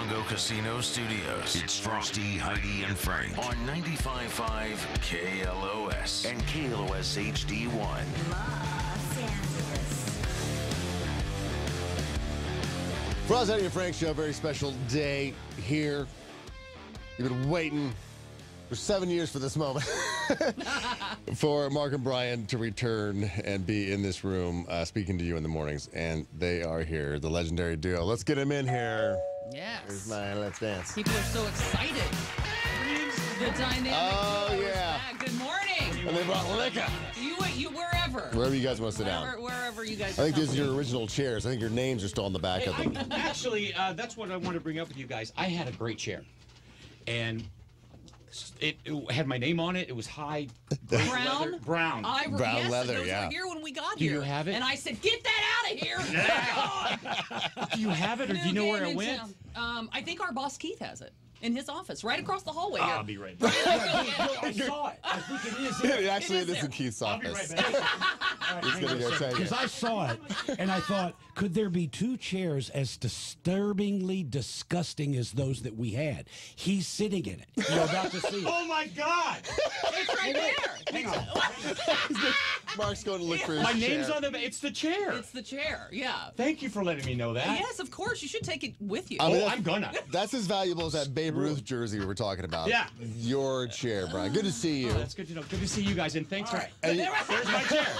Morongo Casino Studios. It's Frosty, Heidi, and Frank on 95.5 KLOS and KLOS HD1. Los Angeles. Frosty Heidi and Frank show, very special day here. You've been waiting for seven years for this moment for Mark and Brian to return and be in this room uh, speaking to you in the mornings. And they are here, the legendary duo. Let's get them in here. Yes. Here's my Let's Dance. People are so excited. The dynamic. Oh, duo yeah. back. Good morning. And they brought liquor. You, you wherever. Wherever you guys want to sit down. Wherever, wherever you guys. I think are these are your original chairs. I think your names are still on the back of them. Actually, uh, that's what I want to bring up with you guys. I had a great chair, and it, it had my name on it. It was high, great Brown? leather- brown. I Brown yes, leather, those yeah. were here when we got Do you have it? And I said, "Get that out of here!" do you have it, or do you know where it went? Um, I think our boss Keith has it in his office, right across the hallway. I'll here. be right back. I saw it. I think it is. there. Actually, It is it is in there. Keith's I'll be office. right back. He's going to go second. check Because it. I saw it, and I thought, could there be two chairs as disturbingly disgusting as those that we had? He's sitting in it. You're about to see it. Oh my God! It's right there. Hang on. Mark's going to look for his My chair. name's on the. It's the chair. It's the chair. Yeah. Thank you for letting me know that. Yes, of course. You should take it with you. I mean, oh, I'm gonna. That's as valuable as that Babe Ruth jersey we were talking about. Yeah. Your chair, Brian. Good to see you. Oh, that's good to know. Good to see you guys, and thanks All for. right. You- There's my chair.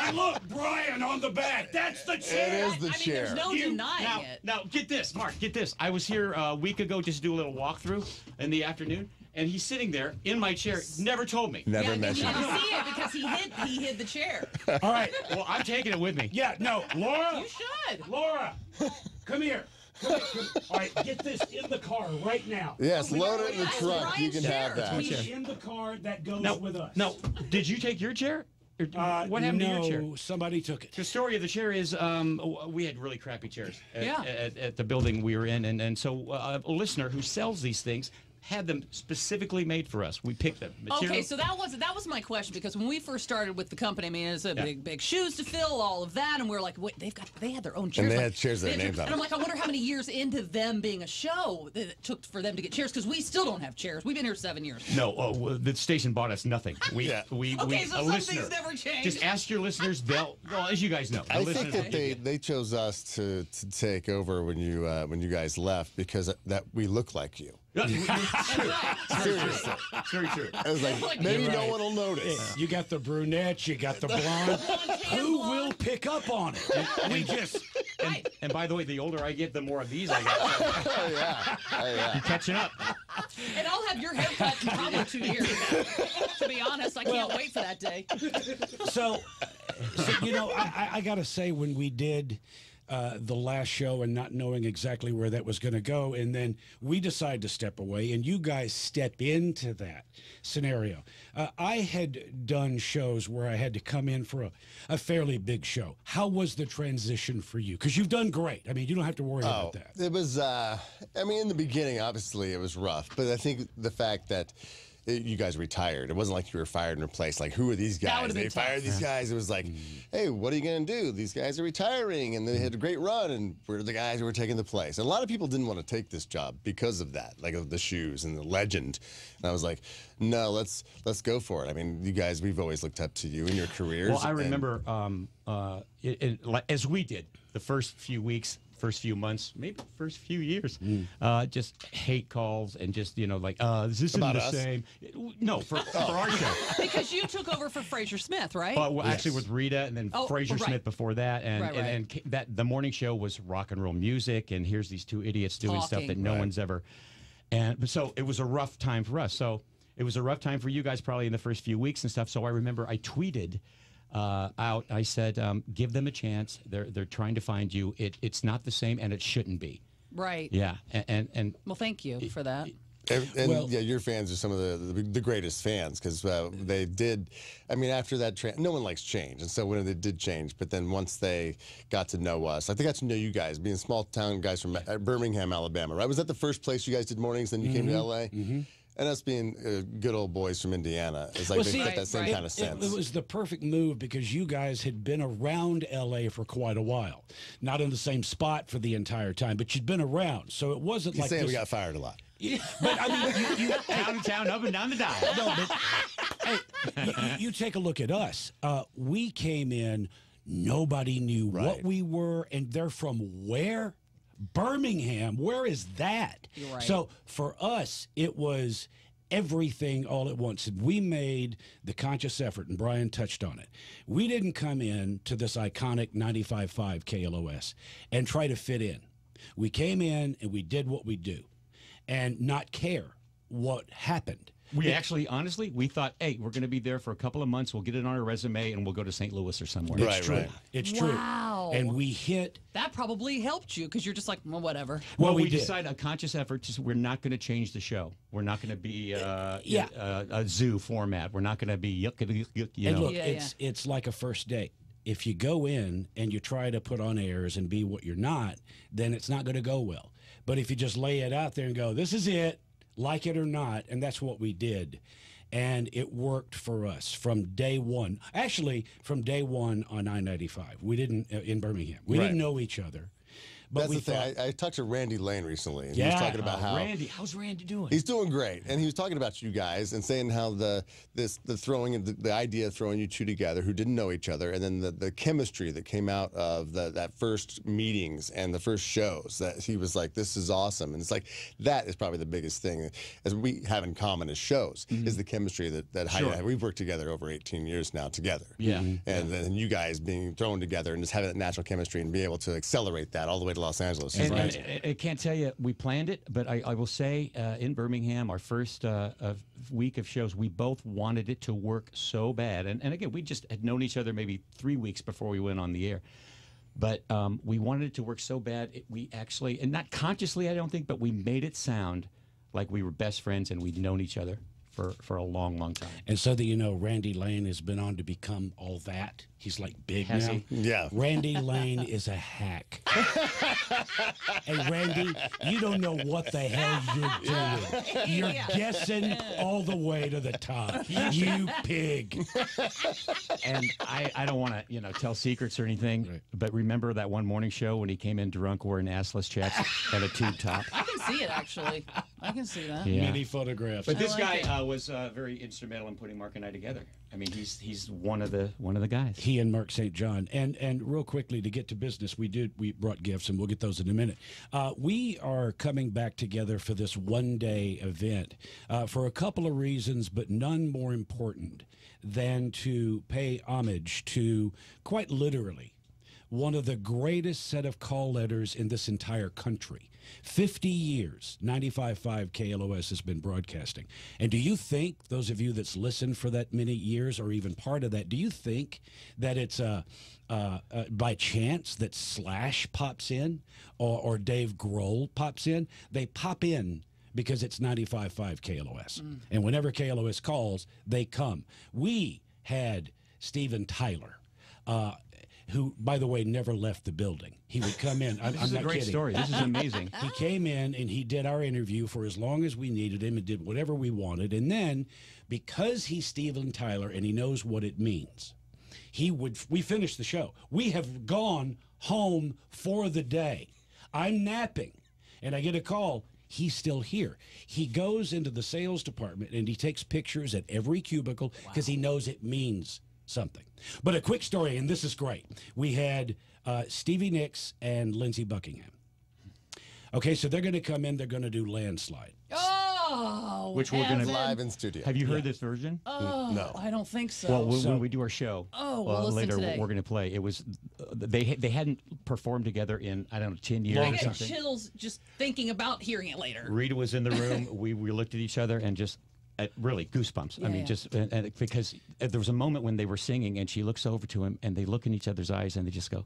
I look, Brian on the back. That's the chair. it is the I mean, chair. there's no You- denying now, it. now, get this, Mark. Get this. I was here a week ago just to do a little walkthrough in the afternoon, and he's sitting there in my chair. Never told me. Never yeah, you mentioned didn't see it because he hid he hid the chair. All right. Well, I'm taking it with me. Yeah, no. Laura. You should. Laura. Come here. Come All right, get this in the car right now. Yes, load it in the That's trunk. You can chair. have that. That's He's in the car that goes No, with us. no. Did you take your chair? Uh, what happened no, to your chair? somebody took it. The story of the chair is um, we had really crappy chairs at, Yeah. at, at the building we were in, and, and so uh, a listener who sells these things had them specifically made for us. We picked them. Material. Okay, so that was that was my question because when we first started with the company, I mean, it's a Yeah. big big shoes to fill, all of that, and we are like, wait, they've got they had their own chairs. And they like, had chairs that they names on And I'm like, I wonder how many years into them being a show that it took for them to get chairs because we still don't have chairs. We've been here seven years. No, oh, the station bought us nothing. We, Yeah. we, Okay, we, so a some listener. things never change. Just ask your listeners. They'll, well, as you guys know, I think that they, they chose us to, to take over when you uh, when you guys left because that we look like you. Seriously, It's very true. I was like, Like, maybe you're no right. one will notice. You got the brunette, you got the blonde. Who will pick up on it? We just. Right. And by the way, the older I get, the more of these I got. Oh yeah, oh yeah. Catching up. And I'll have your haircut in probably two years. to be honest, I can't wait for that day. So, so you know, I, I, I got to say, when we did uh, the last show and not knowing exactly where that was going to go, and then we decide to step away, and you guys step into that scenario. Uh, I had done shows where I had to come in for a, a fairly big show. How was the transition for you? Because you've done great. I mean, you don't have to worry Oh, about that. it was. Uh, I mean, in the beginning, obviously, it was rough. But I think the fact that you guys retired, it wasn't like you were fired and replaced. Like, who are these guys? They tough. fired these guys. It was like, hey, what are you gonna do? These guys are retiring, and they had a great run, and we're the guys who were taking the place. And a lot of people didn't want to take this job because of that, like of the shoes and the legend. And I was like, no, let's let's go for it. I mean, you guys, we've always looked up to you in your careers. Well, I remember um, uh, it, it, as we did the first few weeks, first few months, maybe first few years, uh, just hate calls and just you know like uh, this isn't About the us? same. No, for, for our show. Because you took over for Frazer Smith, right? But well, actually with Rita and then Oh, Frazer right. Smith before that, and Right, and, right. and ca- that the morning show was rock and roll music, and here's these two idiots doing stuff that no Right. one's ever, and so it was a rough time for us. So it was a rough time for you guys probably in the first few weeks and stuff. So I remember I tweeted. Uh, out, I said, um, "Give them a chance. They're they're trying to find you. It it's not the same, and it shouldn't be. right. Yeah, and and, and Well, thank you for that. And, and Well- yeah, your fans are some of the the, the greatest fans because uh, they did. I mean, after that, tra- no one likes change, and so when they did change, but then once they got to know us, like they got to know you guys, being small town guys from uh, Birmingham, Alabama, right? Was that the first place you guys did mornings? Then you came to LA, And us being uh, good old boys from Indiana, it's like Well, they see, got that same right. kind of It, sense. it was the perfect move because you guys had been around LA for quite a while. Not in the same spot for the entire time, but you'd been around. So it wasn't He's like saying this, we got fired a lot. But I mean, you, you, Town to town, up and down the dial. no, but hey, you, you- you take a look at us. Uh, we came in, nobody knew what we were, and they're from where? Birmingham. Where is that? Right. So for us, it was everything all at once. And we made the conscious effort, and Brian touched on it. We didn't come in to this iconic 95.5 KLOS and try to fit in. We came in and we did what we do and not care what happened. We actually, honestly, we thought, hey, we're going to be there for a couple of months. We'll get it on our resume, and we'll go to St. Louis or somewhere. Right, true. right. It's true. Wow. And we hit. That probably helped you because you're just like, well, whatever. Well, Well, we, we decided a conscious effort. To, we're not going to change the show. We're not going to be uh, Yeah. uh, a zoo format. We're not going to be yuck, yuck, yuck, you and know. look, Yeah, it's it's like a first date. If you go in and you try to put on airs and be what you're not, then it's not going to go well. But if you just lay it out there and go, "This is it," like it or not, and that's what we did. And it worked for us from day one. Actually, from day one on I-95, we didn't uh, in Birmingham. We Right. didn't know each other, but That's the thing. I, I talked to Randy Lane recently, and he was talking about Oh, how Randy, how's Randy doing? He's doing great, and he was talking about you guys and saying how the this the throwing the, the idea of throwing you two together who didn't know each other, and then the, the chemistry that came out of the, that first meetings and the first shows that he was like, this is awesome, and it's like that is probably the biggest thing as we have in common as shows mm-hmm. is the chemistry that that Heidi we've worked together over 18 years now together, Yeah. and then you guys being thrown together and just having that natural chemistry and be able to accelerate that all the way to Los Angeles. is And, and. I, I can't tell you, we planned it, but I, I will say uh, in Birmingham, our first uh, uh, week of shows, we both wanted it to work so bad. And, and again, we just had known each other maybe three weeks before we went on the air. But um, we wanted it to work so bad, it, we actually, and not consciously, I don't think, but we made it sound like we were best friends and we'd known each other for, for a long, long time. And so that you know, Randy Lane has been on to become all that. He's like big Has now. he? Yeah. Randy Lane is a hack. hey, Randy, you don't know what the hell you're doing. You're guessing all the way to the top. You pig. and I, I don't want to, you know, tell secrets or anything, but remember that one morning show when he came in drunk wearing assless chaps and a tube top? I can see it actually. I can see that. Yeah. Many photographs. But this like guy it. uh, was uh, very instrumental in putting Mark and I together. I mean, he's he's one of the one of the guys. he and Mark St. John. And and real quickly to get to business, we did we brought gifts, and we'll get those in a minute. Uh, we are coming back together for this one day event uh, for a couple of reasons, but none more important than to pay homage to quite literally one of the greatest set of call letters in this entire country. 50 years, 95.5 KLOS has been broadcasting. And do you think, those of you that's listened for that many years or even part of that, do you think that it's uh, uh, uh, by chance that Slash pops in or, or Dave Grohl pops in? They pop in because it's 95.5 KLOS. And whenever KLOS calls, they come. We had Steven Tyler. Uh, who, by the way, never left the building. He would come in. I'm, This I'm is a not great kidding. story. This is amazing. He came in and he did our interview for as long as we needed him and did whatever we wanted. And then, because he's Steven Tyler and he knows what it means, he would. We finished the show. We have gone home for the day. I'm napping, and I get a call. He's still here. He goes into the sales department and he takes pictures at every cubicle because he knows it means something. But a quick story, and this is great. We had uh, Stevie Nicks and Lindsey Buckingham. Okay, so they're going to come in. They're going to do landslide. Oh, Which we're gonna- Live in studio. Have you heard this version? Oh, No. I don't think so. Well, when, So- when we do our show Oh, we'll uh, later, today. we're going to play. It was uh, they they hadn't performed together in I don't know ten years I or get chills just thinking about hearing it later. Rita was in the room. we we looked at each other and just. Uh, really goosebumps. I mean, yeah. just and, and because uh, there was a moment when they were singing, and she looks over to him, and they look in each other's eyes, and they just go,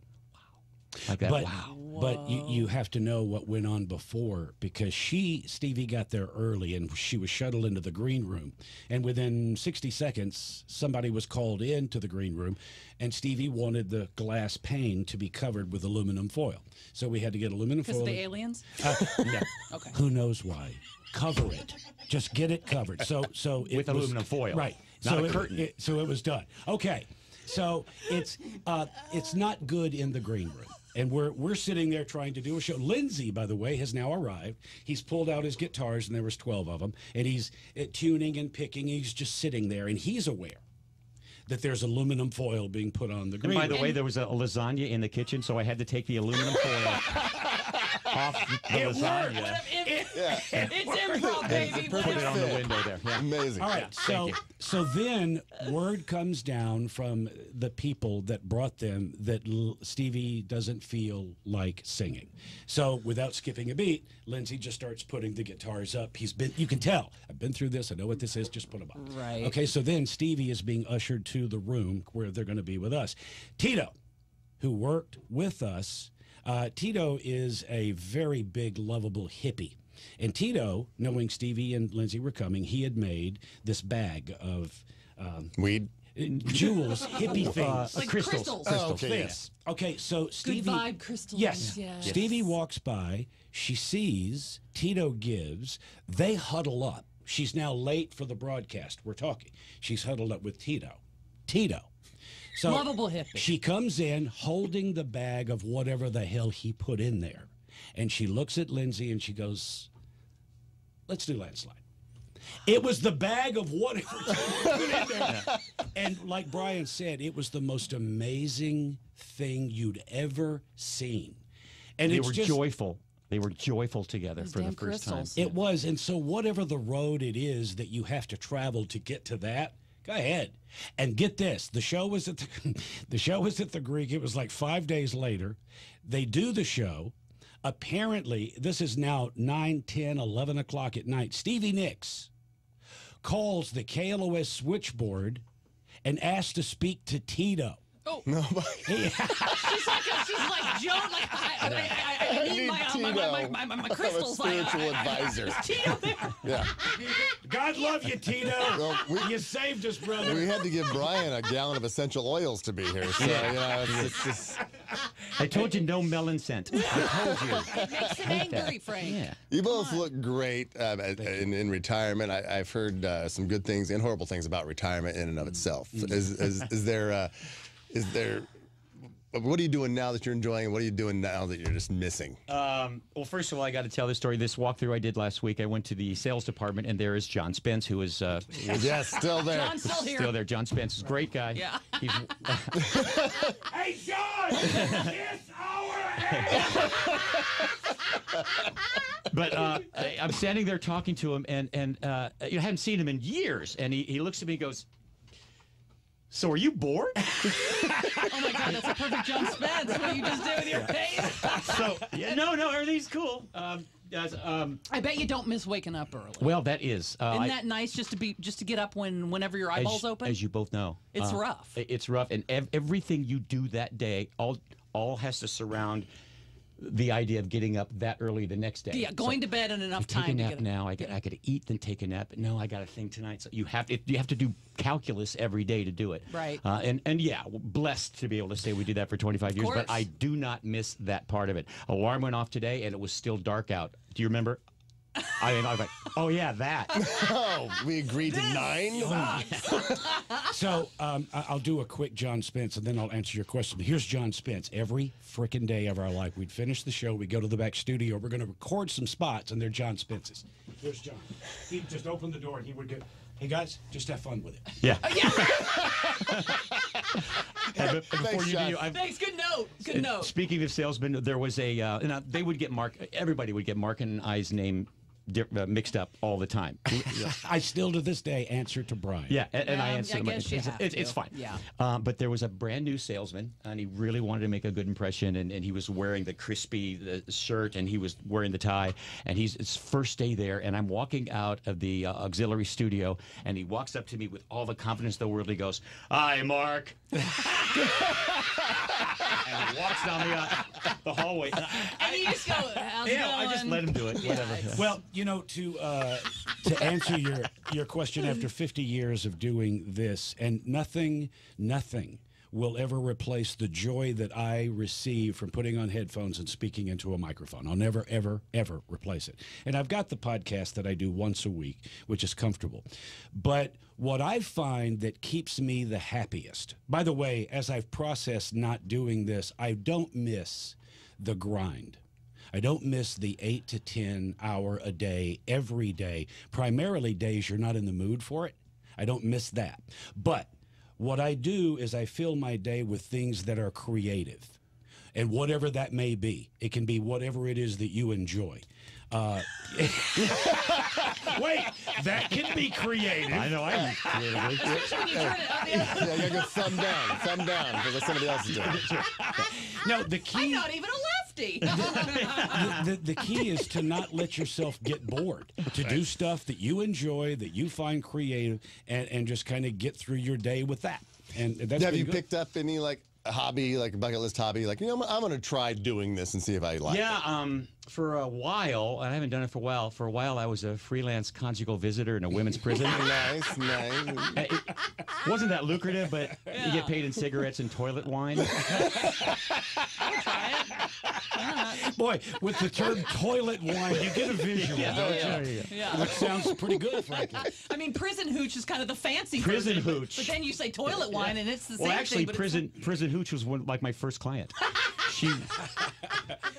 Like that. But, Wow. But you, you have to know what went on before because she, Stevie, got there early and she was shuttled into the green room. And within 60 seconds, somebody was called into the green room and Stevie wanted the glass pane to be covered with aluminum foil. So we had to get aluminum Because foil. of the aliens? Uh, yeah. Okay. Who knows why? Cover it. Just get it covered. So so it With was- aluminum foil. Right. Not so a it- curtain. it- so it was done. Okay. So it's uh, it's not good in the green room. And we're we're sitting there trying to do a show. Lindsey, by the way, has now arrived. He's pulled out his guitars, and there was twelve of them, and he's uh, tuning and picking. He's just sitting there, and he's aware that there's aluminum foil being put on the green. And by the way, there was a, lasagna in the kitchen, so I had to take the aluminum foil off the, the It lasagna. worked. It's improv, baby. Put it on the window there. Yeah. Amazing. All right. so so then word comes down from the people that brought them that L- Stevie doesn't feel like singing. So without skipping a beat, Lindsey just starts putting the guitars up. He's been you can tell. I've been through this. I know what this is. Just put them up. Right. Okay, so then Stevie is being ushered to the room where they're going to be with us. Tito, who worked with us, uh, Tito is a very big, lovable hippie. And Tito, knowing Stevie and Lindsey were coming, he had made this bag of um, Weed. jewels, hippie things. Like crystals. crystals. Oh, okay, things. yes. Okay, so Stevie. Good vibe crystals, Yes. yes. Stevie walks by. She sees Tito gives. They huddle up. She's now late for the broadcast. We're talking. She's huddled up with Tito. Tito. So Lovable hippie. She comes in holding the bag of whatever the hell he put in there, and she looks at Lindsey and she goes, "Let's do landslide." It was the bag of whatever put in there. And like Brian said, it was the most amazing thing you'd ever seen. And They it's were just, joyful. They were joyful together for the first crystals. time. It was. And so, whatever the road it is that you have to travel to get to that, go ahead. And get this the show was at the, the show was at the Greek. It was like five days later. They do the show. Apparently, this is now 9, 10, 11 o'clock at night. Stevie Nicks calls the KLOS switchboard and asks to speak to Tito. Oh. she's like, she's like Joan. Like, I, I, I, I, I need need my, uh, my, my, my, my, my, my crystals. I'm a like, spiritual I- I- advisor. Is Tito there? Yeah. God love you, Tito. Well, we- you saved us, brother. We had to give Brian a gallon of essential oils to be here. So, you know, it's, it's just, I told you no melon scent. I told you. It makes you angry, Frank. Yeah. you both look great um, in, in retirement. I, I've heard uh, some good things and horrible things about retirement in and of itself. Is, is, is there, uh, is there, what are you doing now that you're enjoying? and What are you doing now that you're just missing? Um, well, first of all, I got to tell this story. This walkthrough I did last week, I went to the sales department, and there is John Spence, who is uh, yes, still there. John's still here. still there. John Spence is a great guy. Yeah. He's, Hey, John! it's our but uh, I- I'm standing there talking to him, and and uh, you know, I haven't seen him in years, and he, he looks at me and goes, "So are you bored?" Oh my God, that's a perfect John Spence. What you just did with your face. so yeah, no, no, everything's cool. Um, um, I bet you don't miss waking up early. well, that is. Uh, Isn't I- that nice just to be just to get up when whenever your eyeballs as, open? as you both know, It's uh, rough. It's rough, and ev- everything you do that day, all all has to surround the idea of getting up that early the next day. yeah, going to bed in enough Take a time to nap get now. I got I got to eat, then take a nap. But no, I got a thing tonight. So you have to you have to do calculus every day to do it. Right. Uh, and and yeah, blessed to be able to say we did that for 25 years. But. I do not miss that part of it. Alarm went off today, and it was still dark out. Do you remember? I, mean, I was like, oh yeah, that. Oh, we agreed to nine? So um, I- I'll do a quick John Spence, and then I'll answer your question. Here's John Spence. Every freaking day of our life, we'd finish the show, we go to the back studio, we're going to record some spots, and they're John Spence's. Here's John. He'd just open the door, and he would go, "Hey guys, just have fun with it." Yeah. And be- before Thanks, you John. knew, I've, Thanks. Good note. Good note. Speaking of salesmen, there was a, uh, and, uh, they would get Mark, everybody would get Mark and I's name di- uh, mixed up all the time. I still to this day answer to Brian. Yeah, and, and I Yeah, answered I him. guess you it's, have it's, it's to. fine. Yeah. Um, but there was a brand new salesman, and he really wanted to make a good impression, and, and he was wearing the crispy the shirt, and he was wearing the tie, and he's it's first day there, and I'm walking out of the uh, auxiliary studio, and he walks up to me with all the confidence in the world. He goes, "Hi, Mark." and walks down the, uh, the hallway. And I, And you just go, how's it you I just going?" let him do it. Yeah, Whatever. it's- Well, you know, to uh, to answer your your question, after 50 years of doing this, and nothing, nothing will ever replace the joy that I receive from putting on headphones and speaking into a microphone. I'll never, ever, ever replace it. And I've got the podcast that I do once a week, which is comfortable. But what I find that keeps me the happiest, by the way, as I've processed not doing this, I don't miss the grind. I don't miss the eight to 10 hour a day, every day, primarily days you're not in the mood for it. I don't miss that. But what I do is I fill my day with things that are creative and whatever that may be. It can be whatever it is that you enjoy. Uh, wait, that can be creative. I know I use creative. Especially you turn. Yeah, thumb down, thumb down, because that's somebody else's doing. no, the key. I'm not even allowed. 50. the, the, the, key is to not let yourself get bored, to do stuff that you enjoy, that you find creative, and, and just kind of get through your day with that. And that's Have you good. picked up any like hobby, like bucket list hobby? Like, you know, I'm, I'm going to try doing this and see if I like yeah, it. Yeah. Um, for a while, I haven't done it for a while. For a while, I was a freelance conjugal visitor in a women's prison. nice, nice. It wasn't that lucrative, but you get paid in cigarettes and toilet wine. Try it. boy with the term toilet wine you get a visual Yeah, yeah, yeah. Yeah. which sounds pretty good frankly I mean, prison hooch is kind of the fancy Prison version, hooch. But, then you say toilet wine, and it's the Well, same actually, thing. but it's prison prison hooch was one, like my first client. She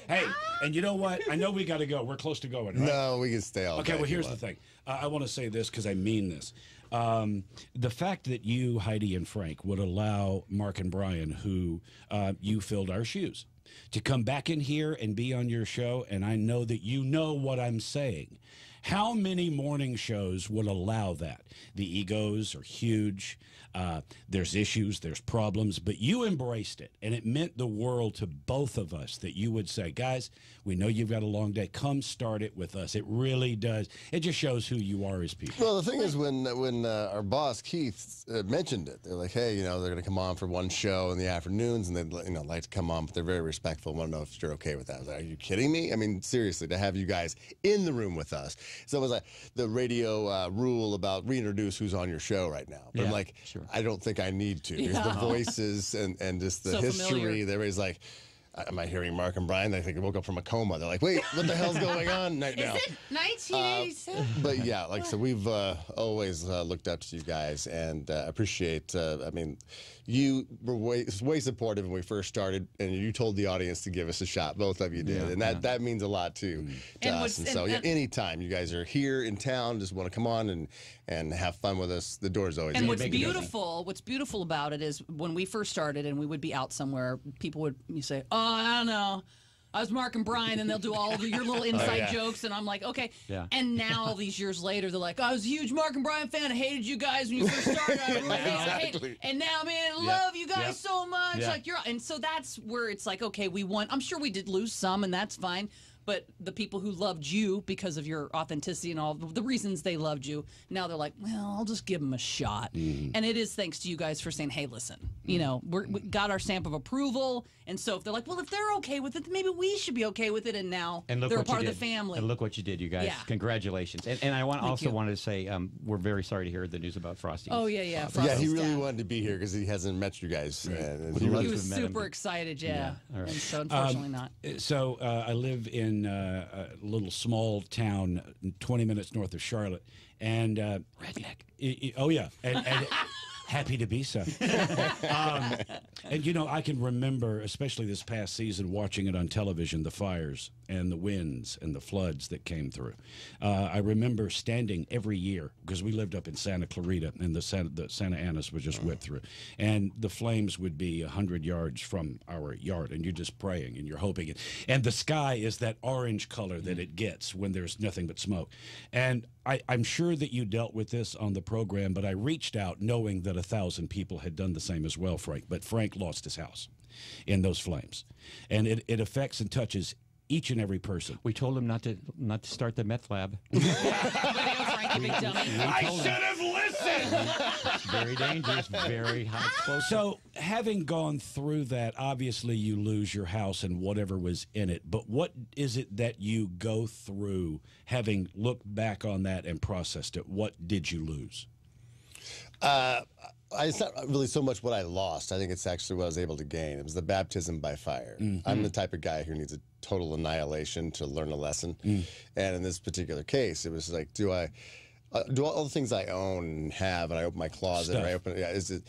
hey and you know what i know we got to go we're close to going right? No, we can stay all Okay, well, here's the thing. Uh, I want to say this because I mean this. Um, the fact that you, Heidi, and Frank would allow Mark and Brian, who uh, you filled our shoes, to come back in here and be on your show, and I know that you know what I'm saying. How many morning shows would allow that? The egos are huge. Uh, there's issues, there's problems, but you embraced it, and it meant the world to both of us that you would say, guys, we know you've got a long day. Come start it with us. It really does. It just shows who you are as people. Well, the thing is, when when uh, our boss Keith uh, mentioned it, they're like, "Hey, you know, they're going to come on for one show in the afternoons, and they'd you know like to come on, but they're very respectful. Want to know if you're okay with that?" Like, "Are you kidding me? I mean, seriously, to have you guys in the room with us." So it was like the radio uh, rule about reintroduce who's on your show right now. But I'm like, sure. I don't think I need to because the voices and and just the So history. familiar. Everybody's like. Am I hearing Mark and Brian? They think they woke up from a coma. They're like, "Wait, what the hell's going on right now?" Is it 1987? but yeah, like so, we've uh, always uh, looked up to you guys and uh, appreciate. Uh, I mean, you were way, way supportive when we first started, and you told the audience to give us a shot. Both of you did, and that that means a lot too to And us. what's- And so, and- yeah, anytime you guys are here in town, just want to come on and and have fun with us, the door's always And open. what's make it easy. beautiful, what's beautiful about it is when we first started and we would be out somewhere, people would you say, "Oh, I don't know." I was Mark and Brian, and they'll do all of your little oh, inside yeah. jokes, and I'm like, okay. Yeah. And now, all these years later, they're like, I was a huge Mark and Brian fan. I hated you guys when you first started. I really hated- Exactly. And now, man, I love you guys Yeah. so much. Yeah. Like you're, and so that's where it's like, okay, we won. I'm sure we did lose some, and that's fine. But the people who loved you because of your authenticity and all the reasons they loved you, now they're like, well, I'll just give them a shot. Mm-hmm. And it is thanks to you guys for saying, hey, listen, you know, we're, we got our stamp of approval. And so if they're like, well, if they're okay with it, then maybe we should be okay with it. And now and look they're a part of the family. And look what you did, you guys. Yeah. Congratulations. And, and I want, also you. wanted to say um, we're very sorry to hear the news about Frosty. oh, yeah, yeah. yeah, he really dad. wanted to be here because he hasn't met you guys. And, and he He was have met him, super excited, yeah. Yeah, all right. And so unfortunately not. So uh, I live in uh, a little small town, 20 minutes north of Charlotte, and uh, redneck. oh yeah, and, and happy to be so. um, and you know, I can remember, especially this past season, watching it on television, the fires and the winds and the floods that came through. Uh, I remember standing every year because we lived up in Santa Clarita, and the Santa, the Santa Anas was just whipped through, and the flames would be hundred yards from our yard, and you're just praying and you're hoping, it, and the sky is that orange color that it gets when there's nothing but smoke, and I, I'm sure that you dealt with this on the program, but I reached out knowing that a thousand people had done the same as well, Frank. But Frank lost his house in those flames, and it, it affects and touches each and every person. We told him not to not to start the meth lab. Way to go, Frank, you big dummy. I should have listened. very dangerous, very high explosive. So, having gone through that, obviously you lose your house and whatever was in it. But what is it that you go through, having looked back on that and processed it? What did you lose? Uh, I, it's not really so much what I lost. I think it's actually what I was able to gain. It was the baptism by fire. I'm the type of guy who needs a total annihilation to learn a lesson. And in this particular case, it was like, do I uh, do all the things I own and have, and I open my closet, or I open, yeah, is it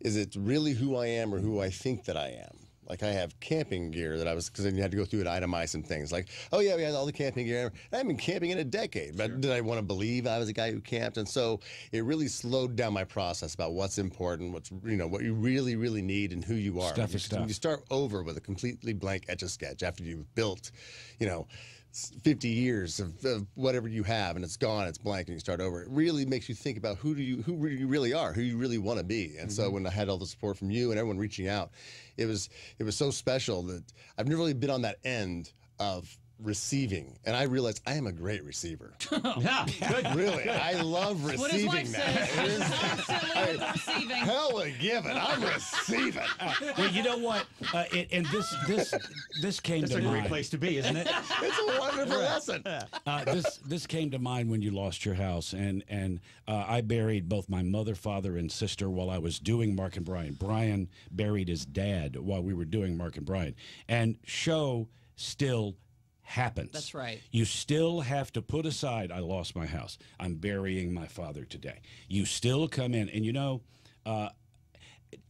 is it really who I am or who I think that I am? Like I have camping gear that I was because then you had to go through and itemize some things. Like, oh yeah, we had all the camping gear. I haven't been camping in a decade, but did I want to believe I was a guy who camped? And so it really slowed down my process about what's important, what's you know what you really really need, and who you are. Stuff you, stuff. You start over with a completely blank etch a sketch after you've built, you know. S- 50 years of, of whatever you have and it's gone it's blank and you start over. It really makes you think about who do you who you really are who you really want to be. And so mm-hmm. when i had all the support from you and everyone reaching out it was it was so special that i've never really been on that end of receiving and i realized i am a great receiver yeah, good. really i love What his receiving wife that says. It is- Constantly receiving. hell with giving i'm receiving Well, you know what? Uh, it, and this this this came That's to a great place to be, isn't it? it's a wonderful lesson Uh, this this came to mind when you lost your house, and and uh, I buried both my mother, father, and sister while I was doing Mark and Brian. Brian buried his dad while we were doing Mark and Brian, and show still happens. That's right. You still have to put aside. I lost my house. I'm burying my father today. You still come in, and you know. Uh,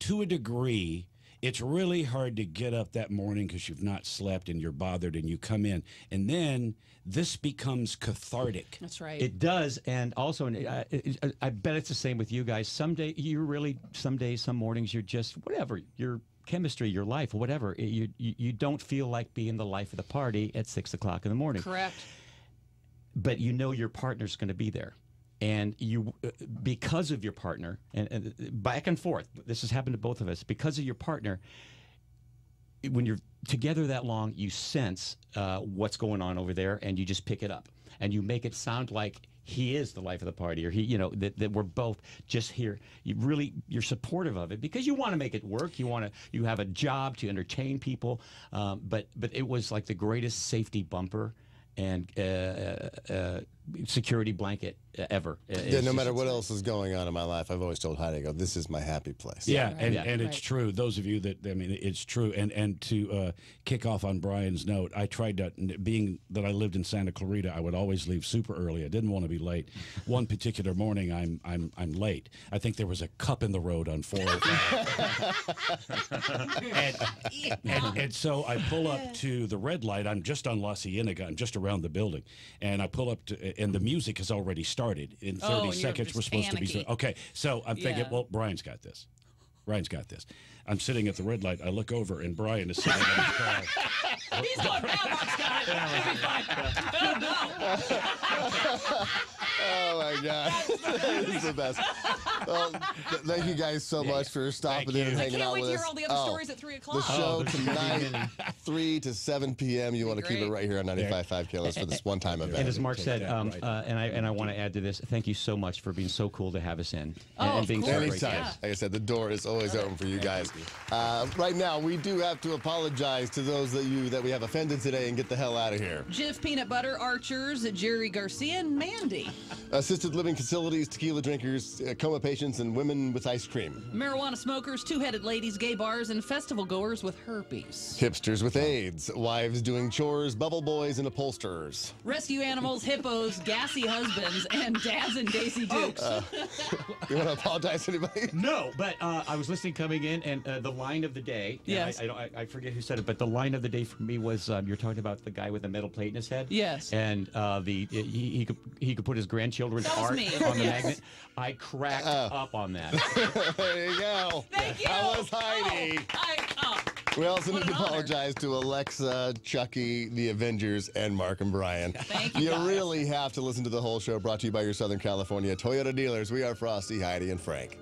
to a degree, it's really hard to get up that morning because you've not slept and you're bothered, and you come in, and then this becomes cathartic. That's right. It does, and also, and I, I- I bet it's the same with you guys. Some day, you really, some days, some mornings, you're just whatever your chemistry, your life, whatever. You, you you don't feel like being the life of the party at six o'clock in the morning, Correct. but you know your partner's going to be there, and you uh, because of your partner, and, and back and forth. This has happened to both of us because of your partner. When you're together that long, you sense uh, what's going on over there, and you just pick it up, and you make it sound like he is the life of the party, or he, you know, that, that we're both just here. You really, you're supportive of it because you want to make it work. You want to, you have a job to entertain people, um, but but it was like the greatest safety bumper and uh, uh, uh, security blanket ever. yeah, no just- matter what else is going on in my life i've always told heidi I go this is my happy place Yeah, Right. and, Yeah. and it's Right. true. Those of you that I mean, it's true. And and to uh, kick off on Brian's note, I tried to. Being that I lived in Santa Clarita, I would always leave super early. I didn't want to be late. One particular morning, I'm I'm I'm late. I think there was a cup in the road on 405. and, and, and so I pull up to the red light. I'm just on La Cienega. I'm just around the building, and I pull up to, and the music has already started. In 30 Oh, seconds, we're supposed to be. Okay, so I'm thinking, Yeah. well, Brian's got this. Brian's got this. I'm sitting at the red light. I look over, and Brian is sitting in his car. He's going, "Yeah, Mark's got it. It'll be fine." Oh, no. Oh my God, this is the best. Well, th- thank you guys so much for stopping in and you. I hanging can't out wait with to us. hear all the other Oh, stories at 3 o'clock. The show there's tonight, many. 3 to 7 p.m. You want to keep it right here on 95.5 KLOS for this one-time event. And as Mark said, um, uh, and I and I want to add to this, thank you so much for being so cool to have us in and, Oh, and being so course. great Anytime. guys. Like I said, the door is always open for you guys. Uh, right now, we do have to apologize to those that you that we have offended today and get the hell out of here. Jif Peanut Butter Archers, Jerry Garcia, and Mandy. Assisted living facilities, tequila drinkers, uh, coma patients, and women with ice cream. Marijuana smokers, two headed ladies, gay bars, and festival goers with herpes. Hipsters with AIDS, wives doing chores, bubble boys, and upholsterers. Rescue animals, hippos, gassy husbands, and dads and Daisy Dukes. You want to apologize to anybody? No, but uh, I was listening coming in, and uh, the line of the day. Yes. I, I, don't, I, I forget who said it, but the line of the day for me was um, you're talking about the guy with the metal plate in his head. Yes. And uh, the he, he could he could put his grandchildren's art me. on the Yes. magnet. I cracked up on that. there you go. Thank you. That was Heidi. Oh, I, oh. We also What need to an honor. apologize to Alexa, Chucky, the Avengers, and Mark and Brian. Thank you, guys. really have to listen to the whole show brought to you by your Southern California Toyota dealers. We are Frosty, Heidi, and Frank.